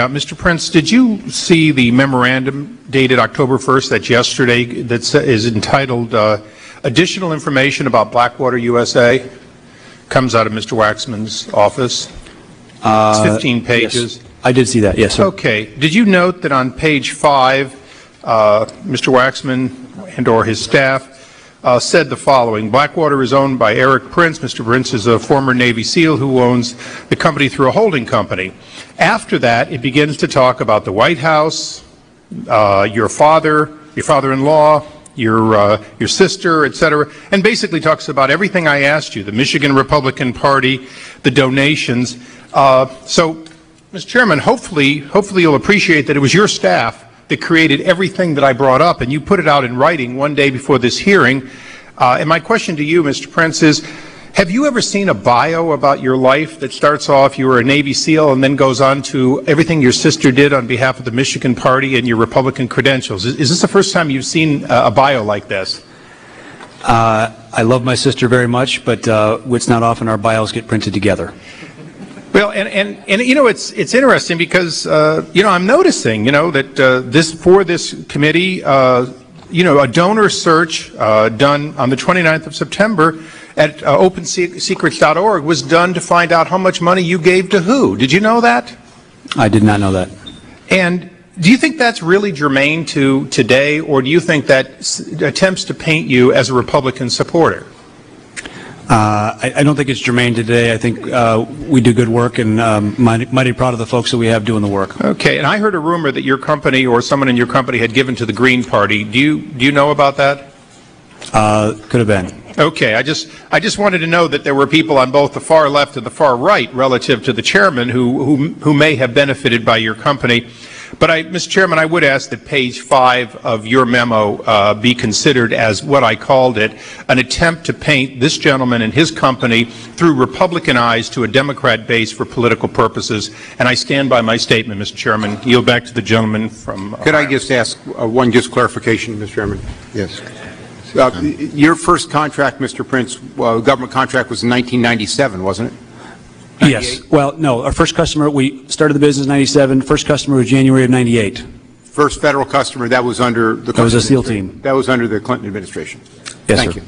Uh, Mr. Prince, did you see the memorandum dated October 1st, that's yesterday, that is entitled uh, Additional Information About Blackwater USA? Comes out of Mr. Waxman's office. It's 15 pages. Yes. I did see that, yes, sir. Okay. Did you note that on page five, uh, Mr. Waxman and/or his staff uh, said the following, "Blackwater is owned by Erik Prince. Mr. Prince is a former Navy SEAL who owns the company through a holding company." After that, it begins to talk about the White House, uh, your father, your father-in-law, your uh, your sister, et cetera, and basically talks about everything I asked you, the Michigan Republican Party, the donations. Uh, So, Mr. Chairman, hopefully, hopefully you'll appreciate that it was your staff that created everything that I brought up, and you put it out in writing one day before this hearing. Uh, And my question to you, Mr. Prince, is, have you ever seen a bio about your life that starts off, you were a Navy SEAL, and then goes on to everything your sister did on behalf of the Michigan Party and your Republican credentials? Is is this the first time you've seen uh, a bio like this? Uh, I love my sister very much, but uh, it's not often our bios get printed together. Well, and, and, and you know, it's, it's interesting because, uh, you know, I'm noticing, you know, that uh, this, for this committee, uh, you know, a donor search uh, done on the 29th of September at uh, opensecrets.org was done to find out how much money you gave to who. Did you know that? I did not know that. And do you think that's really germane to today, or do you think that s- attempts to paint you as a Republican supporter? Uh, I I don't think it's germane today. I think uh, we do good work, and um, mighty mighty proud of the folks that we have doing the work. Okay, and I heard a rumor that your company or someone in your company had given to the Green Party. Do you, do you know about that? Uh, Could have been. Okay, I just, I just wanted to know that there were people on both the far left and the far right relative to the chairman who, who, who may have benefited by your company. But I, Mr. Chairman, I would ask that page five of your memo uh, be considered as what I called it, an attempt to paint this gentleman and his company through Republican eyes to a Democrat base for political purposes. And I stand by my statement, Mr. Chairman. Yield back to the gentleman from. uh, Could I just ask uh, one just clarification, Mr. Chairman? Yes. Uh, Your first contract, Mr. Prince, uh, government contract was in 1997, wasn't it? Yes. Well, no, our first customer, we started the business in 97. First customer was January of 98. First federal customer, that was under the... That was a Clinton SEAL administration. team. That was under the Clinton administration. Yes, Thank sir. you.